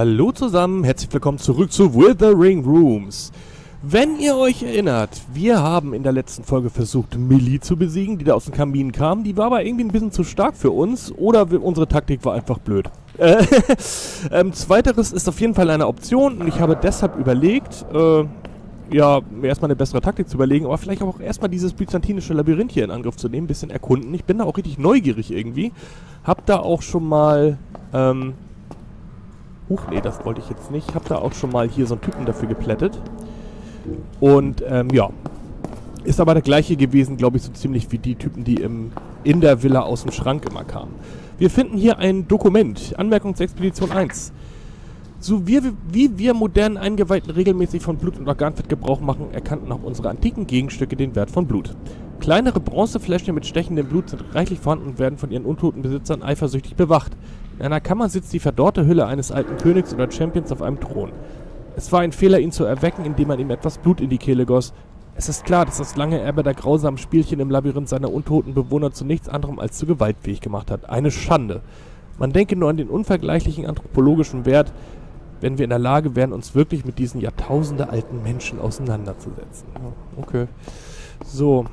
Hallo zusammen, herzlich willkommen zurück zu Withering Rooms. Wenn ihr euch erinnert, wir haben in der letzten Folge versucht, Millie zu besiegen, die da aus dem Kamin kam. Die war aber irgendwie ein bisschen zu stark für uns oder unsere Taktik war einfach blöd. Äh, ähm, zweiteres ist auf jeden Fall eine Option und ich habe deshalb überlegt, äh, ja, mir erstmal eine bessere Taktik zu überlegen, aber vielleicht auch erstmal dieses byzantinische Labyrinth hier in Angriff zu nehmen, ein bisschen erkunden. Ich bin da auch richtig neugierig irgendwie. Hab da auch schon mal, ähm, Huch, nee, das wollte ich jetzt nicht. Hab da auch schon mal hier so einen Typen dafür geplättet. Und, ähm, ja. Ist aber der gleiche gewesen, glaube ich, so ziemlich wie die Typen, die im, in der Villa aus dem Schrank immer kamen. Wir finden hier ein Dokument. Anmerkungsexpedition 1. So wie, wie wir modernen Eingeweihten regelmäßig von Blut und Organfett Gebrauch machen, erkannten auch unsere antiken Gegenstücke den Wert von Blut. Kleinere Bronzefläschchen mit stechendem Blut sind reichlich vorhanden und werden von ihren untoten Besitzern eifersüchtig bewacht. In einer Kammer sitzt die verdorrte Hülle eines alten Königs oder Champions auf einem Thron. Es war ein Fehler, ihn zu erwecken, indem man ihm etwas Blut in die Kehle goss. Es ist klar, dass das lange Erbe der grausamen Spielchen im Labyrinth seiner untoten Bewohner zu nichts anderem als zu gewaltfähig gemacht hat. Eine Schande. Man denke nur an den unvergleichlichen anthropologischen Wert, wenn wir in der Lage wären, uns wirklich mit diesen Jahrtausende alten Menschen auseinanderzusetzen. Okay. So.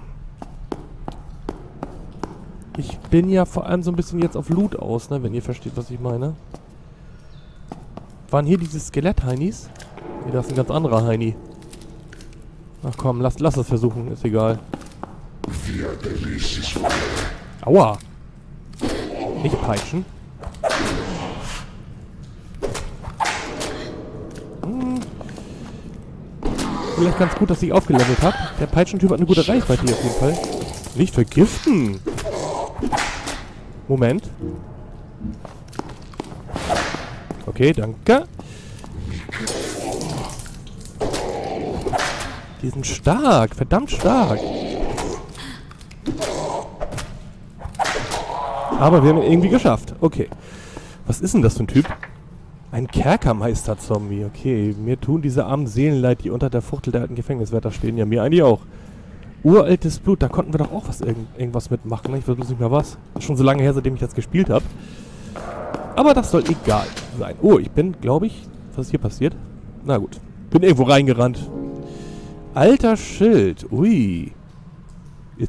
Ich bin ja vor allem so ein bisschen jetzt auf Loot aus, ne, wenn ihr versteht, was ich meine. Waren hier diese Skelett-Heinis? Nee, das ist ein ganz anderer Heini. Ach komm, lass, lass es versuchen, ist egal. Aua! Nicht peitschen. vielleicht ganz gut, dass ich aufgelevelt habe. Der Peitschentyp hat eine gute Reichweite hier auf jeden Fall. Nicht vergiften. Moment. Okay, danke. Die sind stark, verdammt stark. Aber wir haben ihn irgendwie geschafft. Okay. Was ist denn das für ein Typ? Ein Kerkermeister-Zombie, okay. Mir tun diese armen Seelen leid, die unter der Fuchtel der alten Gefängniswärter stehen. Ja, mir eigentlich auch. Uraltes Blut, da konnten wir doch auch was irg irgendwas mitmachen. Ich weiß bloß nicht mehr was. Schon so lange her, seitdem ich das gespielt habe. Aber das soll egal sein. Oh, ich bin, glaube ich... Was ist hier passiert? Na gut. Bin irgendwo reingerannt. Alter Schild. Ui.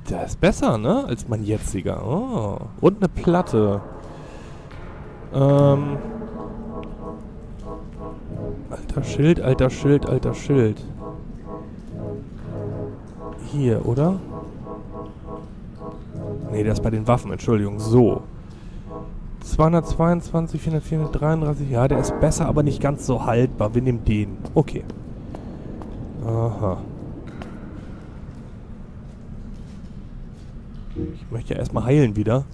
Das ist besser, ne? Als mein jetziger. Oh. Und eine Platte. Ähm... Alter Schild, alter Schild, alter Schild. Hier, oder? Ne, der ist bei den Waffen, Entschuldigung. So. 222, 400, 433. Ja, der ist besser, aber nicht ganz so haltbar. Wir nehmen den. Okay. Aha. Ich möchte ja erstmal heilen wieder.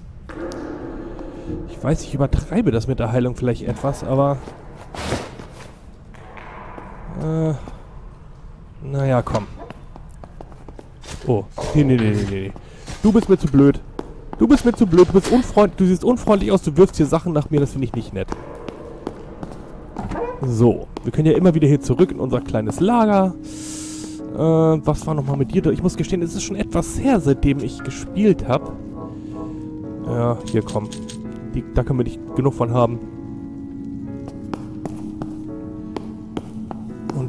Ich weiß, ich übertreibe das mit der Heilung vielleicht etwas, aber... Äh, naja, komm. Oh, nee, nee, nee, nee, nee. Du bist mir zu blöd. Du bist mir zu blöd, du bist unfreundlich, du siehst unfreundlich aus, du wirfst hier Sachen nach mir, das finde ich nicht nett. So, wir können ja immer wieder hier zurück in unser kleines Lager. Äh, was war nochmal mit dir? Ich muss gestehen, es ist schon etwas her, seitdem ich gespielt habe. Ja, hier komm. Die, da können wir nicht genug von haben.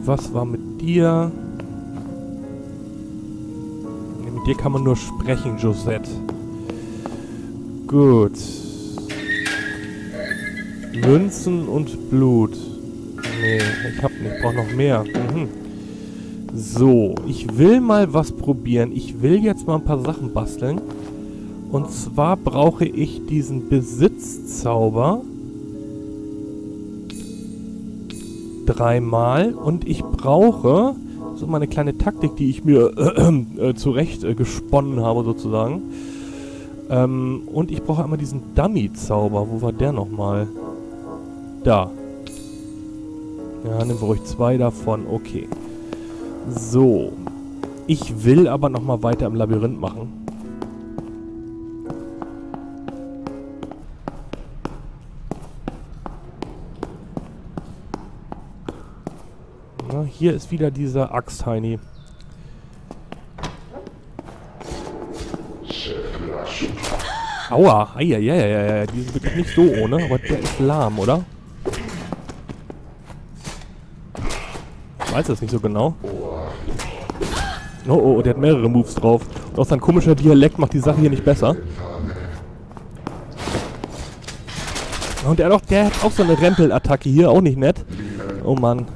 was war mit dir? Mit dir kann man nur sprechen, Josette. Gut. Münzen und Blut. Nee, ich hab nicht. Ich brauch noch mehr. Mhm. So, ich will mal was probieren. Ich will jetzt mal ein paar Sachen basteln. Und zwar brauche ich diesen Besitzzauber. dreimal und ich brauche so meine kleine Taktik, die ich mir äh, äh, zurecht äh, gesponnen habe sozusagen. Ähm, und ich brauche einmal diesen Dummy-Zauber. Wo war der nochmal? Da. Ja, nehmen wir ruhig zwei davon. Okay. So. Ich will aber nochmal weiter im Labyrinth machen. Hier ist wieder dieser Axt-Heini. Aua, eieieiei, die sind wirklich nicht so ohne, aber der ist lahm, oder? weiß es nicht so genau. Oh, oh, der hat mehrere Moves drauf. Und auch sein komischer Dialekt macht die Sache hier nicht besser. Und der, hat auch, der hat auch so eine Rempelattacke hier, auch nicht nett. Oh Mann.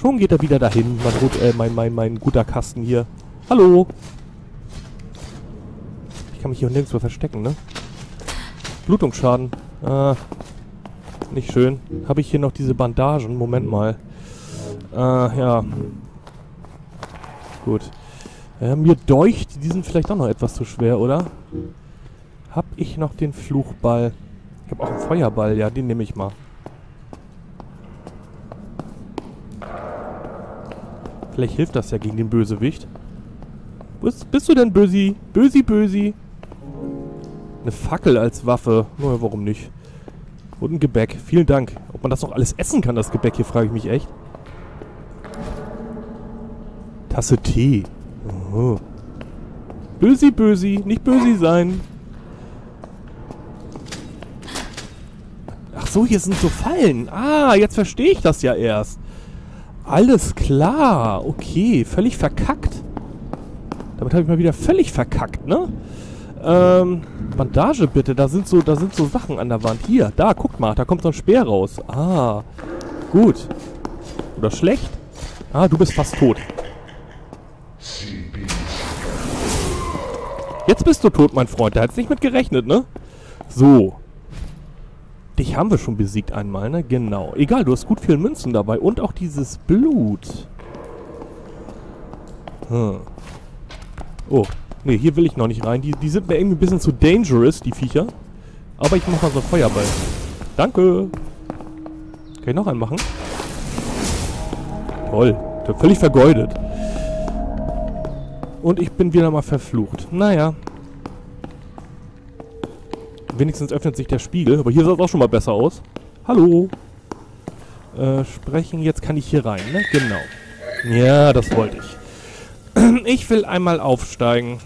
Schon geht er wieder dahin, mein, Rot, äh, mein, mein, mein guter Kasten hier. Hallo. Ich kann mich hier nirgendwo verstecken, ne? Blutungsschaden. Ah, nicht schön. Habe ich hier noch diese Bandagen? Moment mal. Ah, ja. Gut. Äh, mir deucht, die sind vielleicht auch noch etwas zu schwer, oder? Hab ich noch den Fluchball? Ich habe auch einen Feuerball, ja, den nehme ich mal. Vielleicht hilft das ja gegen den Bösewicht. Bist, bist du denn Bösi? Bösi, Bösi? Eine Fackel als Waffe. Naja, warum nicht? Und ein Gebäck. Vielen Dank. Ob man das noch alles essen kann, das Gebäck hier, frage ich mich echt. Tasse Tee. Oh. Bösi, Bösi. Nicht Bösi sein. Ach so, hier sind so Fallen. Ah, jetzt verstehe ich das ja erst. Alles klar. Okay, völlig verkackt. Damit habe ich mal wieder völlig verkackt, ne? Ähm, Bandage bitte. Da sind so, da sind so Sachen an der Wand. Hier, da, guck mal. Da kommt so ein Speer raus. Ah, gut. Oder schlecht? Ah, du bist fast tot. Jetzt bist du tot, mein Freund. Da hat's nicht mit gerechnet, ne? So. Dich haben wir schon besiegt einmal, ne? Genau. Egal, du hast gut viel Münzen dabei. Und auch dieses Blut. Hm. Oh. Ne, hier will ich noch nicht rein. Die, die sind mir irgendwie ein bisschen zu dangerous, die Viecher. Aber ich mach mal so Feuerball. Danke. Kann ich noch einen machen? Toll. Völlig vergeudet. Und ich bin wieder mal verflucht. Naja. Wenigstens öffnet sich der Spiegel. Aber hier sah es auch schon mal besser aus. Hallo. Äh, sprechen. Jetzt kann ich hier rein, ne? Genau. Ja, das wollte ich. Ich will einmal aufsteigen.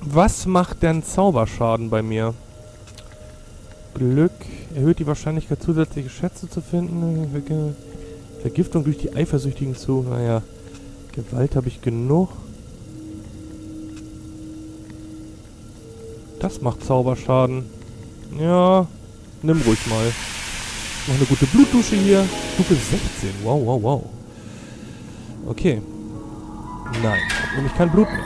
Was macht denn Zauberschaden bei mir? Glück erhöht die Wahrscheinlichkeit, zusätzliche Schätze zu finden. Vergiftung durch die Eifersüchtigen zu. Naja, Gewalt habe ich genug. Das macht Zauberschaden. Ja, nimm ruhig mal. Noch eine gute Blutdusche hier. Stufe 16. Wow, wow, wow. Okay. Nein, nämlich kein Blut mehr.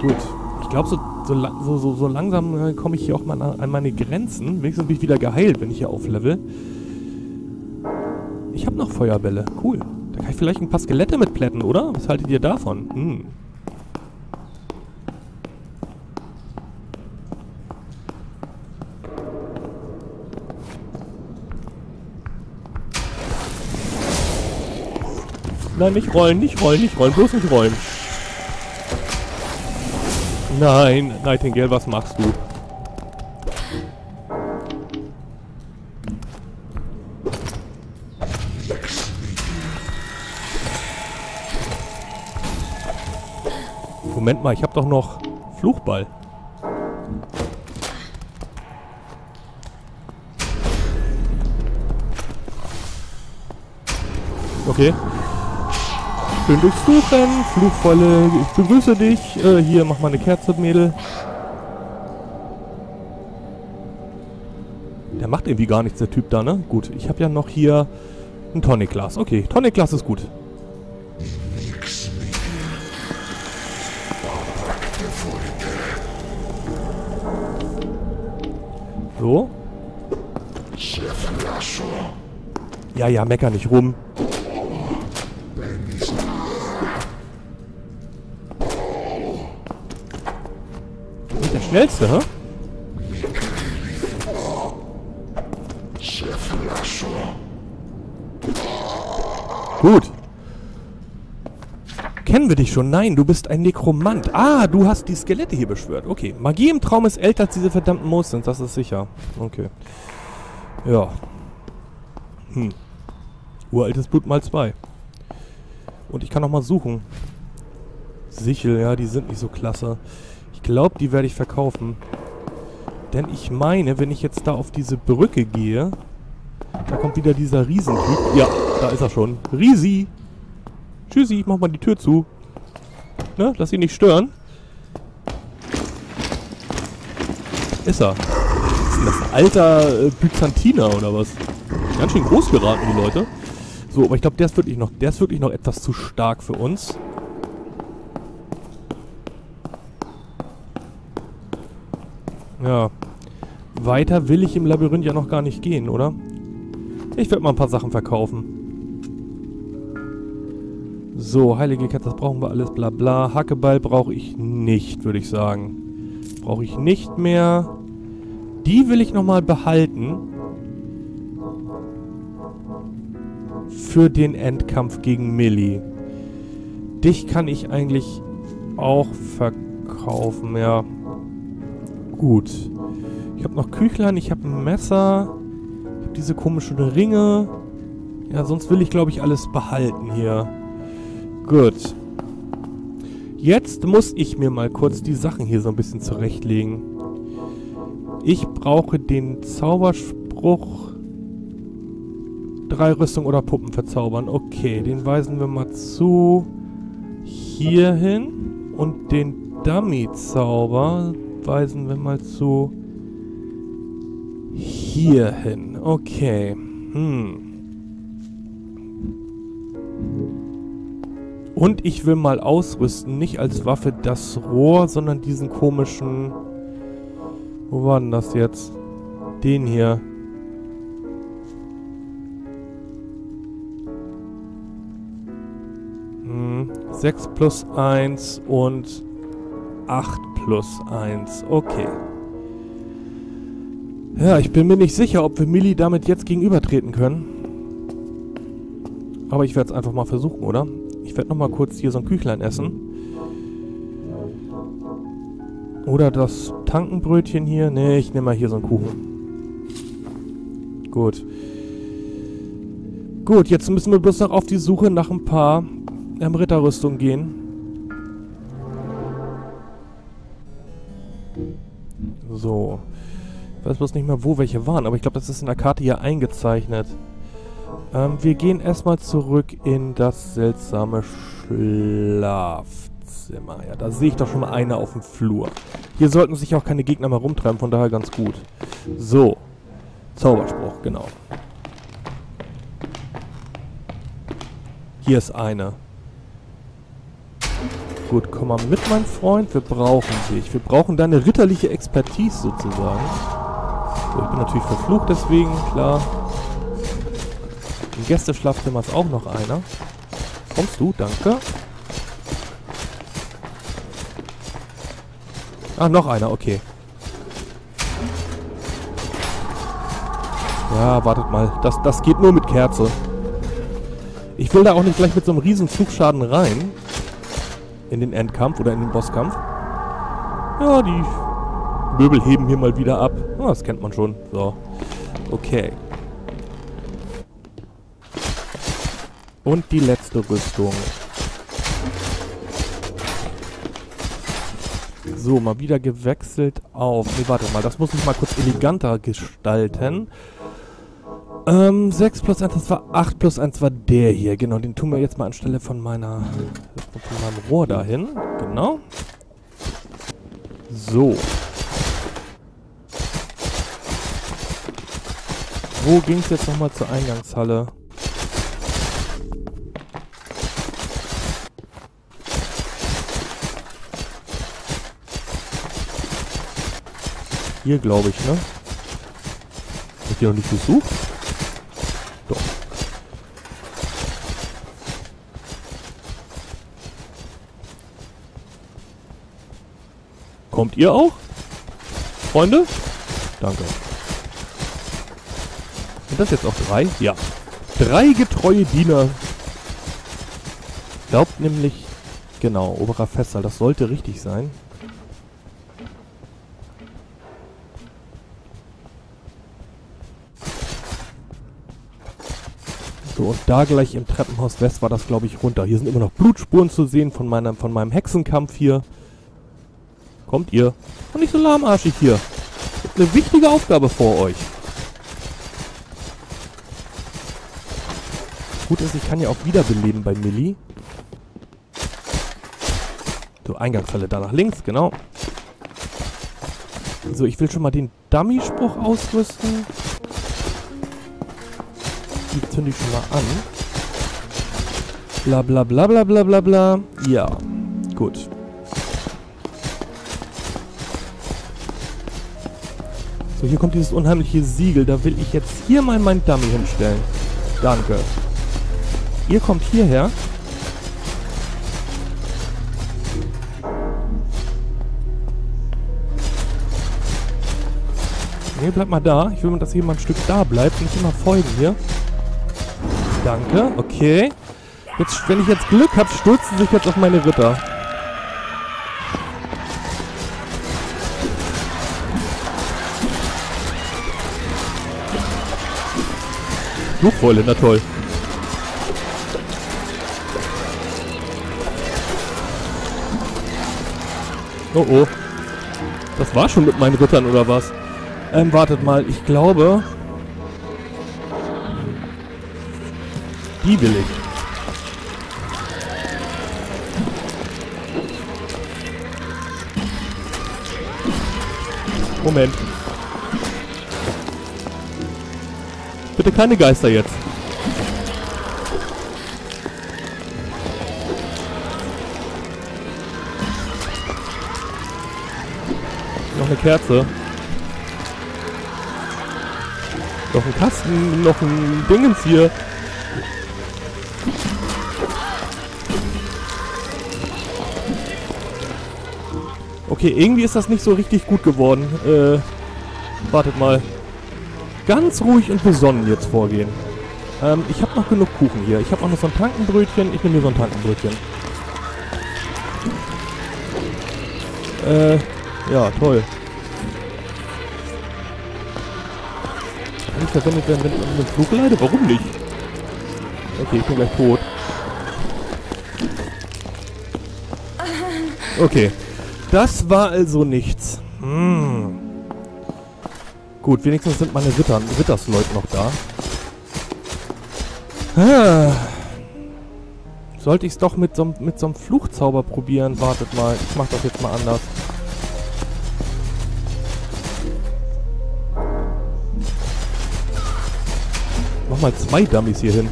Gut. Ich glaube, so, so, so, so, langsam äh, komme ich hier auch mal an meine Grenzen. Wenigstens bin ich wieder geheilt, wenn ich hier auflevel. Ich habe noch Feuerbälle. Cool. Da kann ich vielleicht ein paar Skelette mitplätten, oder? Was haltet ihr davon? Hm. Nein, nicht rollen, nicht rollen, nicht rollen, bloß nicht rollen. Nein, Nightingale, was machst du? Moment mal, ich habe doch noch Fluchball. Okay. Schön durchsuchen. Fluchvolle, ich begrüße dich. Äh, hier, mach mal eine Kerze, Mädel. Der macht irgendwie gar nichts, der Typ da, ne? Gut, ich habe ja noch hier ein Tonic-Glas. Okay, Tonic-Glas ist gut. So. Ja, ja, mecker nicht rum. Schnellste, hä? Gut. Kennen wir dich schon? Nein, du bist ein Nekromant. Ah, du hast die Skelette hier beschwört. Okay. Magie im Traum ist älter als diese verdammten Monster, das ist sicher. Okay. Ja. Hm. Uraltes Blut mal zwei. Und ich kann noch mal suchen. Sichel, ja, die sind nicht so klasse glaube, die werde ich verkaufen. Denn ich meine, wenn ich jetzt da auf diese Brücke gehe, da kommt wieder dieser Riesentyp. Ja, da ist er schon. Riesi. Tschüssi, ich mach mal die Tür zu. Ne? Lass ihn nicht stören. Ist er. Ist das ein alter äh, Byzantiner oder was? Ganz schön groß geraten, die Leute. So, aber ich glaube, der der ist wirklich noch etwas zu stark für uns. Ja. Weiter will ich im Labyrinth ja noch gar nicht gehen, oder? Ich werde mal ein paar Sachen verkaufen. So, heilige Kette, das brauchen wir alles, bla bla. Hackeball brauche ich nicht, würde ich sagen. Brauche ich nicht mehr. Die will ich nochmal behalten. Für den Endkampf gegen Millie. Dich kann ich eigentlich auch verkaufen, ja. Gut. Ich habe noch Küchlein, ich habe ein Messer. Ich habe diese komischen Ringe. Ja, sonst will ich, glaube ich, alles behalten hier. Gut. Jetzt muss ich mir mal kurz die Sachen hier so ein bisschen zurechtlegen. Ich brauche den Zauberspruch. Drei Rüstung oder Puppen verzaubern. Okay, den weisen wir mal zu. Hierhin. Und den Dummy-Zauber weisen wir mal zu hierhin. Okay. Hm. Und ich will mal ausrüsten, nicht als Waffe das Rohr, sondern diesen komischen... Wo war denn das jetzt? Den hier. Hm. 6 plus 1 und 8 plus 1. Okay. Ja, ich bin mir nicht sicher, ob wir Millie damit jetzt gegenübertreten können. Aber ich werde es einfach mal versuchen, oder? Ich werde nochmal kurz hier so ein Küchlein essen. Oder das Tankenbrötchen hier. Ne, ich nehme mal hier so einen Kuchen. Gut. Gut, jetzt müssen wir bloß noch auf die Suche nach ein paar ähm, Ritterrüstungen gehen. So. Ich weiß bloß nicht mehr, wo welche waren, aber ich glaube, das ist in der Karte hier eingezeichnet. Ähm, wir gehen erstmal zurück in das seltsame Schlafzimmer. Ja, da sehe ich doch schon mal eine auf dem Flur. Hier sollten sich auch keine Gegner mehr rumtreiben, von daher ganz gut. So. Zauberspruch, genau. Hier ist eine. Gut, komm mal mit, mein Freund. Wir brauchen dich. Wir brauchen deine ritterliche Expertise sozusagen. So, ich bin natürlich verflucht deswegen, klar. Im Gästeschlafzimmer ist auch noch einer. Kommst du? Danke. Ah, noch einer, okay. Ja, wartet mal. Das, das geht nur mit Kerze. Ich will da auch nicht gleich mit so einem riesen Flugschaden rein in den Endkampf oder in den Bosskampf. Ja, die Möbel heben hier mal wieder ab. Oh, das kennt man schon. So. Okay. Und die letzte Rüstung. So, mal wieder gewechselt auf... Ne, warte mal, das muss ich mal kurz eleganter gestalten. Ähm, 6 plus 1, das war 8 plus 1 war der hier. Genau, den tun wir jetzt mal anstelle von meiner von meinem Rohr dahin. Genau. So. Wo ging es jetzt nochmal zur Eingangshalle? Hier, glaube ich, ne? Habt ihr noch nicht gesucht? Ihr auch? Freunde? Danke. Sind das jetzt auch drei? Ja. Drei getreue Diener. Glaubt nämlich... Genau, oberer Festsaal. Das sollte richtig sein. So, und da gleich im Treppenhaus West war das, glaube ich, runter. Hier sind immer noch Blutspuren zu sehen von meinem, von meinem Hexenkampf hier. Kommt ihr. Und nicht so lahmarschig hier. Eine wichtige Aufgabe vor euch. Gut ist, ich kann ja auch wiederbeleben bei Millie. So, Eingangshalle da nach links, genau. So, ich will schon mal den Dummy-Spruch ausrüsten. Die zünde ich schon mal an. Bla bla bla bla bla bla bla. Ja, gut. So, hier kommt dieses unheimliche Siegel. Da will ich jetzt hier mal mein Dummy hinstellen. Danke. Ihr kommt hierher. Nee, bleib mal da. Ich will, dass hier mal ein Stück da bleibt. Nicht immer folgen hier. Danke, okay. Jetzt, wenn ich jetzt Glück habe, stürzen sich jetzt auf meine Ritter. Flugfäule, na toll. Oh oh. Das war schon mit meinen Rittern, oder was? Ähm, wartet mal. Ich glaube... Die will ich. Moment. Bitte keine Geister jetzt. Noch eine Kerze. Noch ein Kasten, noch ein Dingens hier. Okay, irgendwie ist das nicht so richtig gut geworden. Äh, wartet mal. Ganz ruhig und besonnen jetzt vorgehen. Ähm, ich habe noch genug Kuchen hier. Ich habe auch noch so ein Tankenbrötchen. Ich nehme mir so ein Tankenbrötchen. Äh, ja, toll. Kann ich verwendet werden, wenn ich einen Flug leide? Warum nicht? Okay, ich bin gleich tot. Okay. Das war also nichts. Hm. Gut, wenigstens sind meine Ritter, Rittersleute noch da. Ah. Sollte ich es doch mit so, einem Fluchzauber probieren? Wartet mal, ich mach das jetzt mal anders. Mach mal zwei Dummies hier hin.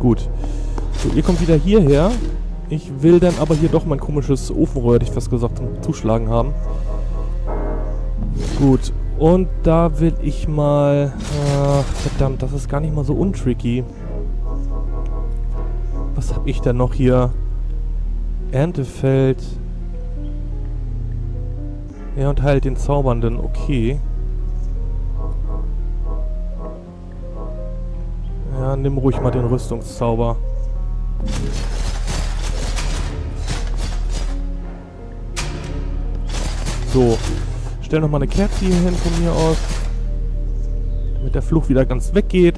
Gut. So, ihr kommt wieder hierher. Ich will dann aber hier doch mein komisches Ofenrohr, hätte ich fast gesagt, zum Zuschlagen haben. Gut. Und da will ich mal... Ach, verdammt, das ist gar nicht mal so untricky. Was habe ich denn noch hier? Erntefeld. Ja, und halt den Zaubernden. Okay. Ja, nimm ruhig mal den Rüstungszauber. So. Stell nochmal eine Kerze hier hin von mir aus. Damit der Fluch wieder ganz weggeht.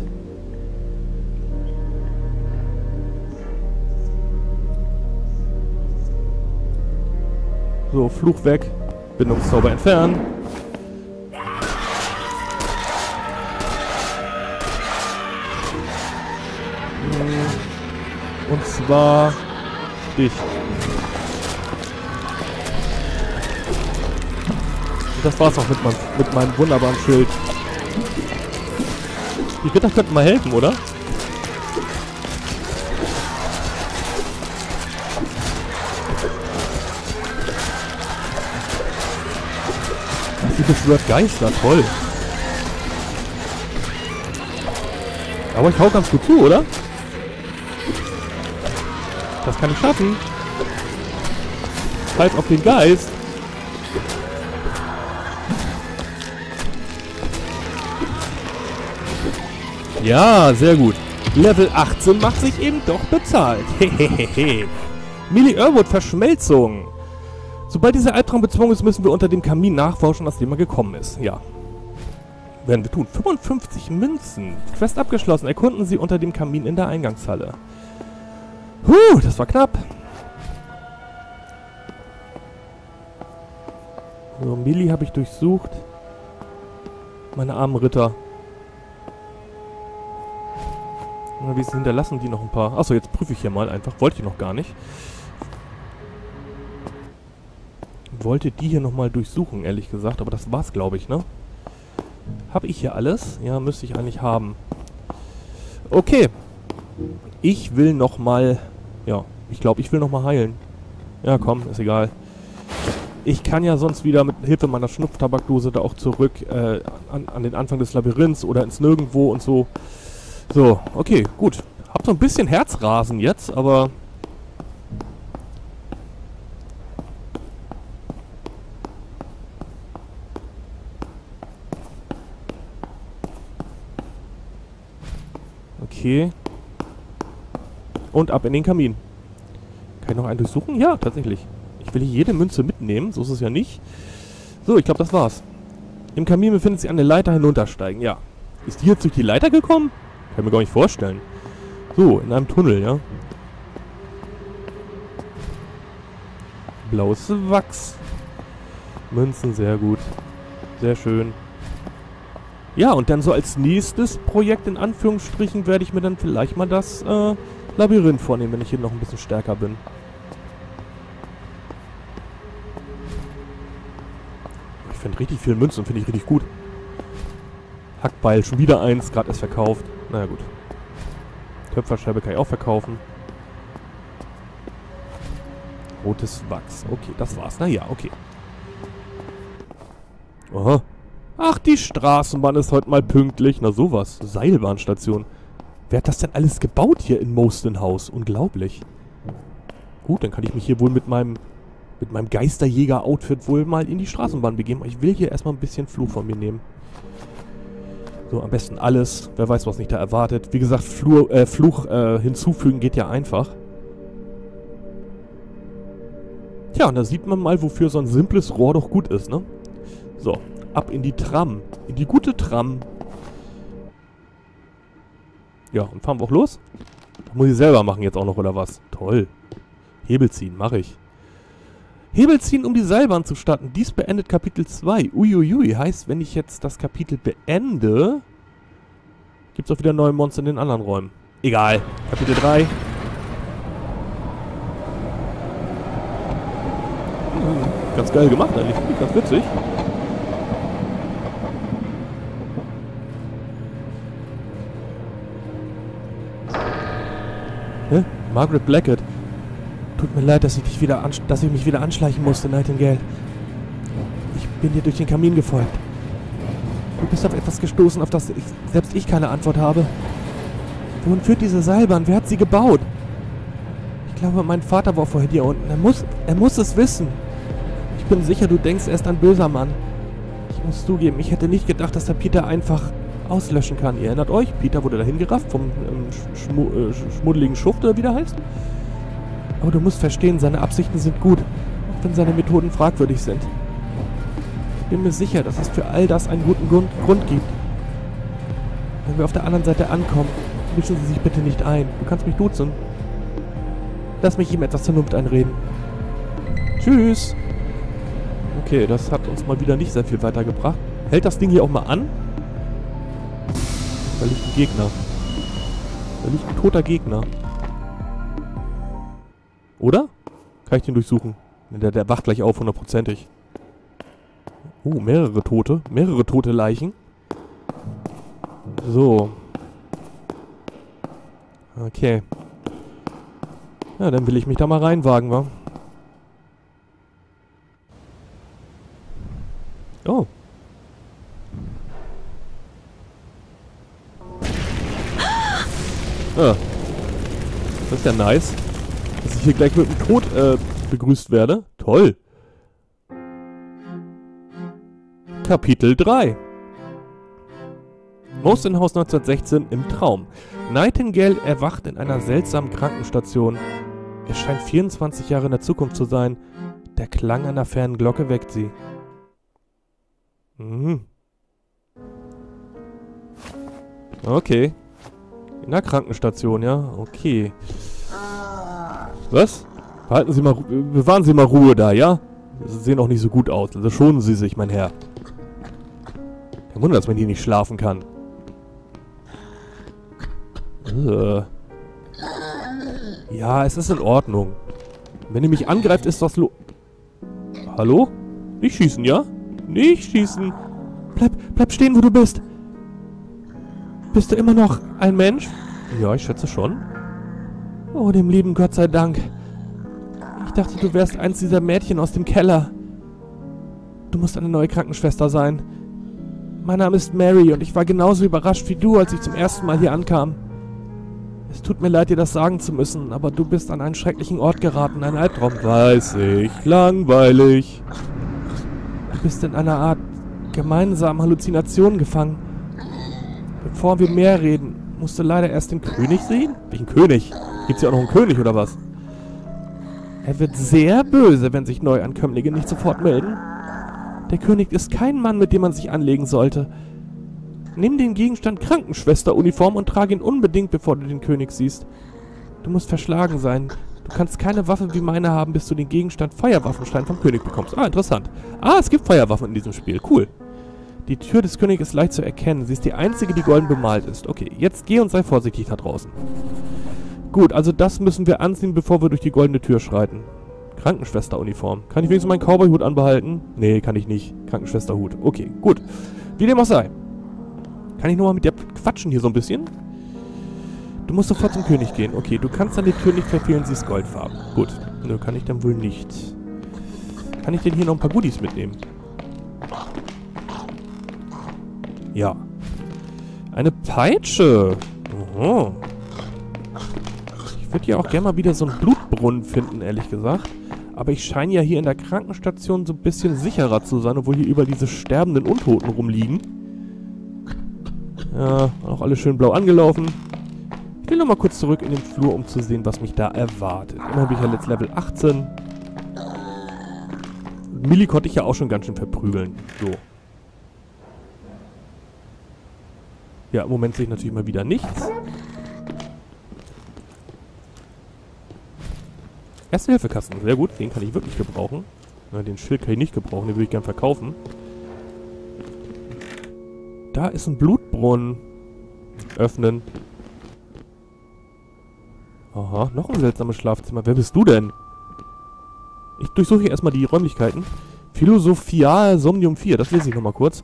So, Fluch weg. Bindungszauber entfernen. Und zwar dich. Das war's auch mit, mein, mit meinem wunderbaren Schild. Die Ritter könnten mal helfen, oder? Das ist beschwört Geister, toll. Aber ich hau ganz gut zu, oder? Das kann ich schaffen. Halt auf den Geist. Ja, sehr gut. Level 18 macht sich eben doch bezahlt. Hehehe. Millie Irwood Verschmelzung. Sobald dieser Albtraum bezwungen ist, müssen wir unter dem Kamin nachforschen, aus dem er gekommen ist. Ja. Werden wir tun. 55 Münzen. Quest abgeschlossen. Erkunden Sie unter dem Kamin in der Eingangshalle. Huh, das war knapp. So, Milli habe ich durchsucht. Meine armen Ritter. Oder wie hinterlassen die noch ein paar... Achso, jetzt prüfe ich hier mal einfach. Wollte ich noch gar nicht. Wollte die hier nochmal durchsuchen, ehrlich gesagt. Aber das war's, glaube ich, ne? Habe ich hier alles? Ja, müsste ich eigentlich haben. Okay. Ich will nochmal... Ja, ich glaube, ich will nochmal heilen. Ja, komm, ist egal. Ich kann ja sonst wieder mit Hilfe meiner Schnupftabakdose da auch zurück äh, an, an den Anfang des Labyrinths oder ins Nirgendwo und so. So, okay, gut. Hab so ein bisschen Herzrasen jetzt, aber... Okay. Und ab in den Kamin. Kann ich noch einen durchsuchen? Ja, tatsächlich. Ich will hier jede Münze mitnehmen, so ist es ja nicht. So, ich glaube, das war's. Im Kamin befindet sich eine Leiter hinuntersteigen, ja. Ist die jetzt durch die Leiter gekommen? Kann mir gar nicht vorstellen. So, in einem Tunnel, ja. Blaues Wachs. Münzen, sehr gut. Sehr schön. Ja, und dann so als nächstes Projekt in Anführungsstrichen werde ich mir dann vielleicht mal das äh, Labyrinth vornehmen, wenn ich hier noch ein bisschen stärker bin. Ich finde richtig viel Münzen, finde ich richtig gut. Hackbeil, schon wieder eins, gerade erst verkauft. Naja, gut. Töpferscheibe kann ich auch verkaufen. Rotes Wachs. Okay, das war's. Naja, okay. Aha. Ach, die Straßenbahn ist heute mal pünktlich. Na sowas. Seilbahnstation. Wer hat das denn alles gebaut hier in Moston House? Unglaublich. Gut, dann kann ich mich hier wohl mit meinem mit meinem Geisterjäger-Outfit wohl mal in die Straßenbahn begeben. Ich will hier erstmal ein bisschen Fluch von mir nehmen. So, am besten alles. Wer weiß, was mich da erwartet. Wie gesagt, Flur, äh, Fluch äh, hinzufügen geht ja einfach. Tja, und da sieht man mal, wofür so ein simples Rohr doch gut ist, ne? So, ab in die Tram. In die gute Tram. Ja, und fahren wir auch los? Muss ich selber machen jetzt auch noch, oder was? Toll. Hebel ziehen, mache ich. Hebel ziehen, um die Seilbahn zu starten. Dies beendet Kapitel 2. Uiuiui, heißt, wenn ich jetzt das Kapitel beende, gibt es auch wieder neue Monster in den anderen Räumen. Egal. Kapitel 3. Hm, ganz geil gemacht eigentlich. Ganz witzig. Hä? Margaret Blackett. Tut mir leid, dass ich, dich wieder dass ich mich wieder anschleichen musste, Nightingale. Ich bin dir durch den Kamin gefolgt. Du bist auf etwas gestoßen, auf das ich, selbst ich keine Antwort habe. Wohin führt diese Seilbahn? Wer hat sie gebaut? Ich glaube, mein Vater war vorher hier unten. Er muss, er muss es wissen. Ich bin sicher, du denkst, er ist ein böser Mann. Ich muss zugeben, ich hätte nicht gedacht, dass der Peter einfach auslöschen kann. Ihr erinnert euch, Peter wurde dahin gerafft vom ähm, Schmu äh, schmuddeligen Schuft, oder wie der heißt. Aber du musst verstehen, seine Absichten sind gut, auch wenn seine Methoden fragwürdig sind. Ich bin mir sicher, dass es für all das einen guten Grund, Grund gibt. Wenn wir auf der anderen Seite ankommen, mischen Sie sich bitte nicht ein. Du kannst mich duzen. Lass mich ihm etwas Vernunft einreden. Tschüss. Okay, das hat uns mal wieder nicht sehr viel weitergebracht. Hält das Ding hier auch mal an? Da liegt ein Gegner. Da liegt ein toter Gegner. Oder? Kann ich den durchsuchen? Der, der wacht gleich auf, hundertprozentig. Oh, mehrere Tote. Mehrere tote Leichen. So. Okay. Ja, dann will ich mich da mal reinwagen, wa? Oh. Ah. Das ist ja nice dass ich hier gleich mit dem Tod äh, begrüßt werde. Toll. Kapitel 3 Most in Haus 1916 im Traum. Nightingale erwacht in einer seltsamen Krankenstation. Es scheint 24 Jahre in der Zukunft zu sein. Der Klang einer fernen Glocke weckt sie. Mhm. Okay. In der Krankenstation, ja? Okay. Was? Behalten Sie mal, bewahren Sie mal Ruhe da, ja? Sie sehen auch nicht so gut aus, also schonen Sie sich, mein Herr. Kein Wunder, dass man hier nicht schlafen kann. Äh. Ja, es ist in Ordnung. Wenn ihr mich angreift, ist das lo... Hallo? Nicht schießen, ja? Nicht schießen. Bleib, bleib stehen, wo du bist. Bist du immer noch ein Mensch? Ja, ich schätze schon. Oh, dem lieben Gott sei Dank. Ich dachte, du wärst eins dieser Mädchen aus dem Keller. Du musst eine neue Krankenschwester sein. Mein Name ist Mary und ich war genauso überrascht wie du, als ich zum ersten Mal hier ankam. Es tut mir leid, dir das sagen zu müssen, aber du bist an einen schrecklichen Ort geraten, ein Albtraum. Weiß ich, langweilig. Du bist in einer Art gemeinsamen Halluzination gefangen. Bevor wir mehr reden, musst du leider erst den König sehen? Welchen König? Gibt's hier auch noch einen König oder was? Er wird sehr böse, wenn sich Neuankömmlinge nicht sofort melden. Der König ist kein Mann, mit dem man sich anlegen sollte. Nimm den Gegenstand Krankenschwesteruniform und trage ihn unbedingt, bevor du den König siehst. Du musst verschlagen sein. Du kannst keine Waffe wie meine haben, bis du den Gegenstand Feuerwaffenstein vom König bekommst. Ah, interessant. Ah, es gibt Feuerwaffen in diesem Spiel. Cool. Die Tür des Königs ist leicht zu erkennen. Sie ist die einzige, die golden bemalt ist. Okay, jetzt geh und sei vorsichtig da draußen. Gut, also das müssen wir anziehen, bevor wir durch die goldene Tür schreiten. Krankenschwesteruniform. Kann ich wenigstens meinen Cowboy-Hut anbehalten? Nee, kann ich nicht. Krankenschwesterhut. Okay, gut. Wie dem auch sei. Kann ich nochmal mit dir quatschen hier so ein bisschen? Du musst sofort zum König gehen. Okay, du kannst dann die Tür nicht verfehlen, sie ist goldfarben. Gut. Nö, kann ich dann wohl nicht. Kann ich denn hier noch ein paar Goodies mitnehmen? Ja. Eine Peitsche. Oho. Ich würde ja auch gerne mal wieder so einen Blutbrunnen finden, ehrlich gesagt. Aber ich scheine ja hier in der Krankenstation so ein bisschen sicherer zu sein, obwohl hier über diese sterbenden Untoten rumliegen. Ja, auch alles schön blau angelaufen. Ich will nochmal kurz zurück in den Flur, um zu sehen, was mich da erwartet. Immerhin bin ich ja jetzt Level 18. Millie konnte ich ja auch schon ganz schön verprügeln. So. Ja, im Moment sehe ich natürlich mal wieder nichts. Erste-Hilfe-Kasten, sehr gut. Den kann ich wirklich gebrauchen. Na, den Schild kann ich nicht gebrauchen, den würde ich gern verkaufen. Da ist ein Blutbrunnen. Öffnen. Aha, noch ein seltsames Schlafzimmer. Wer bist du denn? Ich durchsuche hier erstmal die Räumlichkeiten. Philosophial Somnium 4, das lese ich nochmal kurz.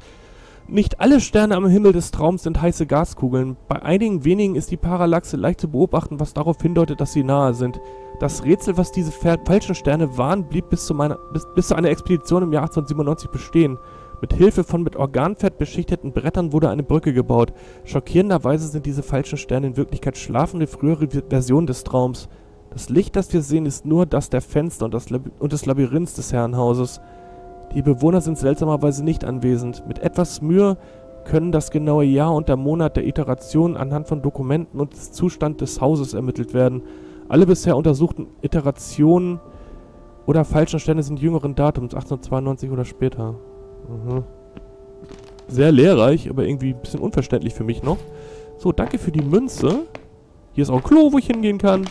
Nicht alle Sterne am Himmel des Traums sind heiße Gaskugeln. Bei einigen wenigen ist die Parallaxe leicht zu beobachten, was darauf hindeutet, dass sie nahe sind. Das Rätsel, was diese falschen Sterne waren, blieb bis zu, meiner, bis, bis zu einer Expedition im Jahr 1897 bestehen. Mit Hilfe von mit Organfett beschichteten Brettern wurde eine Brücke gebaut. Schockierenderweise sind diese falschen Sterne in Wirklichkeit schlafende frühere Versionen des Traums. Das Licht, das wir sehen, ist nur das der Fenster und, das und des Labyrinths des Herrenhauses. Die Bewohner sind seltsamerweise nicht anwesend. Mit etwas Mühe können das genaue Jahr und der Monat der Iteration anhand von Dokumenten und des Zustand des Hauses ermittelt werden. Alle bisher untersuchten Iterationen oder falschen Sterne sind jüngeren Datums, 1892 oder später. Mhm. Sehr lehrreich, aber irgendwie ein bisschen unverständlich für mich noch. So, danke für die Münze. Hier ist auch ein Klo, wo ich hingehen kann.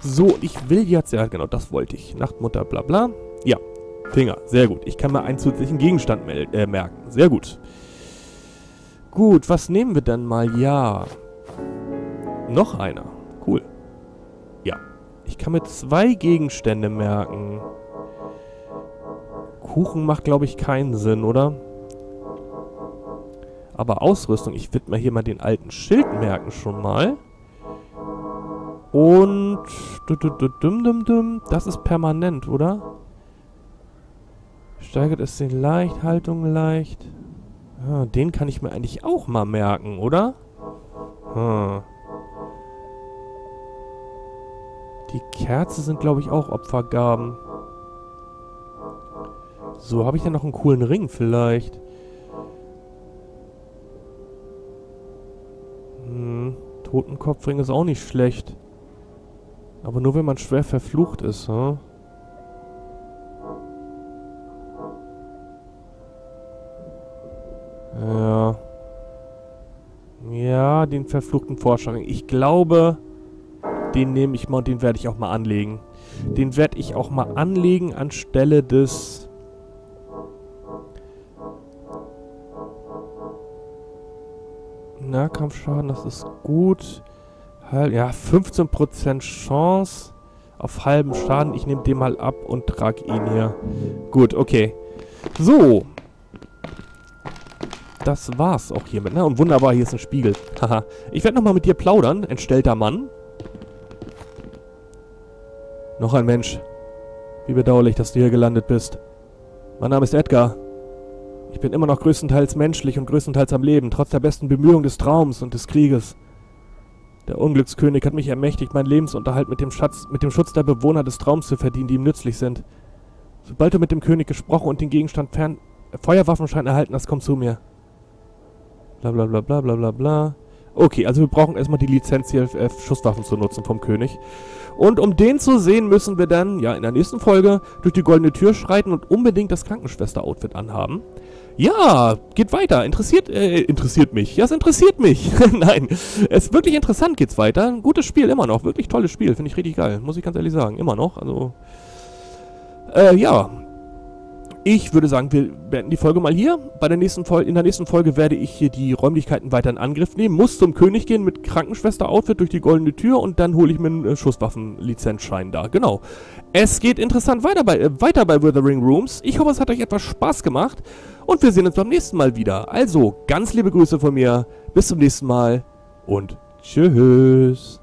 So, ich will jetzt... Ja, genau, das wollte ich. Nachtmutter, bla bla. Ja, Finger. Sehr gut. Ich kann mir einen zusätzlichen Gegenstand äh, merken. Sehr gut. Gut, was nehmen wir denn mal? Ja. Noch einer. Cool. Ja. Ich kann mir zwei Gegenstände merken. Kuchen macht, glaube ich, keinen Sinn, oder? Aber Ausrüstung, ich würde mir hier mal den alten Schild merken schon mal. Und... Das ist permanent, oder? Steigert es den Leicht, Haltung leicht. Ja, den kann ich mir eigentlich auch mal merken, oder? Hm. Die Kerze sind, glaube ich, auch Opfergaben. So, habe ich denn noch einen coolen Ring vielleicht? Hm, Totenkopfring ist auch nicht schlecht. Aber nur wenn man schwer verflucht ist, hm? Ja. Ja, den verfluchten Vorschlag. Ich glaube, den nehme ich mal und den werde ich auch mal anlegen. Den werde ich auch mal anlegen anstelle des Nahkampfschaden, das ist gut. Ja, 15% Chance auf halben Schaden. Ich nehme den mal ab und trage ihn hier. Gut, okay. So. Das war's auch hiermit, ne? Und wunderbar, hier ist ein Spiegel. Haha. ich werde nochmal mit dir plaudern, entstellter Mann. Noch ein Mensch. Wie bedauerlich, dass du hier gelandet bist. Mein Name ist Edgar. Ich bin immer noch größtenteils menschlich und größtenteils am Leben, trotz der besten Bemühungen des Traums und des Krieges. Der Unglückskönig hat mich ermächtigt, meinen Lebensunterhalt mit dem, Schatz, mit dem Schutz der Bewohner des Traums zu verdienen, die ihm nützlich sind. Sobald du mit dem König gesprochen und den Gegenstand fern Feuerwaffenschein erhalten hast, komm zu mir. Bla bla bla bla bla bla bla. Okay, also wir brauchen erstmal die Lizenz hier, äh, Schusswaffen zu nutzen vom König. Und um den zu sehen, müssen wir dann, ja, in der nächsten Folge durch die goldene Tür schreiten und unbedingt das Krankenschwester-Outfit anhaben. Ja, geht weiter. Interessiert, äh, interessiert mich. Ja, es interessiert mich. Nein, es ist wirklich interessant geht's weiter. Ein gutes Spiel immer noch. Wirklich tolles Spiel. Finde ich richtig geil. Muss ich ganz ehrlich sagen. Immer noch. Also, äh, ja. Ich würde sagen, wir beenden die Folge mal hier. Bei der nächsten in der nächsten Folge werde ich hier die Räumlichkeiten weiter in Angriff nehmen. Muss zum König gehen mit Krankenschwester-Outfit durch die goldene Tür und dann hole ich mir einen äh, Schusswaffen-Lizenzschein da. Genau. Es geht interessant weiter bei, äh, weiter bei Withering Rooms. Ich hoffe, es hat euch etwas Spaß gemacht und wir sehen uns beim nächsten Mal wieder. Also, ganz liebe Grüße von mir. Bis zum nächsten Mal und tschüss.